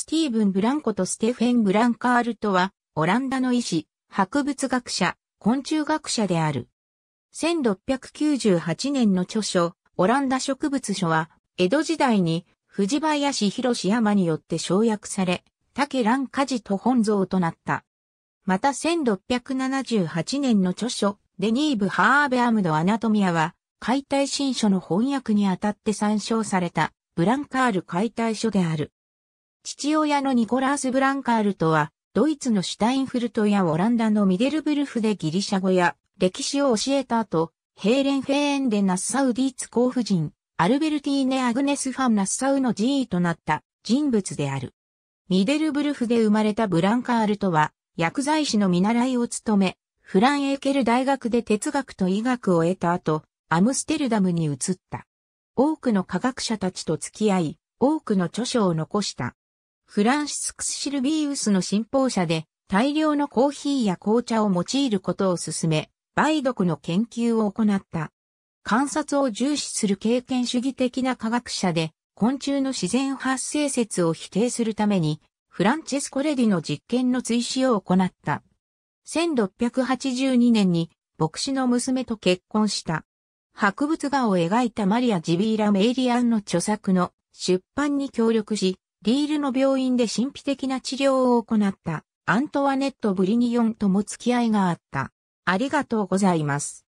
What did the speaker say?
スティーブン・ブランコとステフェン・ブランカールとは、オランダの医師、博物学者、昆虫学者である。1698年の著書、オランダ植物書は、江戸時代に藤林博山によって省略され、竹蘭家事と本像となった。また1678年の著書、デニーブ・ハーベアムド・アナトミアは、解体新書の翻訳にあたって参照された、ブランカール解体書である。父親のニコラース・ブランカールとは、ドイツのシュタインフルトやオランダのミデルブルフでギリシャ語や歴史を教えた後、ヘーレン・フェーンでナッサウディーツ候補人、アルベルティーネ・アグネス・ファン・ナッサウの寺位となった人物である。ミデルブルフで生まれたブランカールとは、薬剤師の見習いを務め、フランエーケル大学で哲学と医学を得た後、アムステルダムに移った。多くの科学者たちと付き合い、多くの著書を残した。フランシスクス・シルビウスの信奉者で、大量のコーヒーや紅茶を用いることを進め、梅毒の研究を行った。観察を重視する経験主義的な科学者で、昆虫の自然発生説を否定するために、フランチェスコ・レディの実験の追試を行った。1682年に牧師の娘と結婚した。博物画を描いたマリア・ジビーラ・メイリアンの著作の出版に協力し、リールの病院で神秘的な治療を行ったアントワネット・ブリニヨンとも付き合いがあった。ありがとうございます。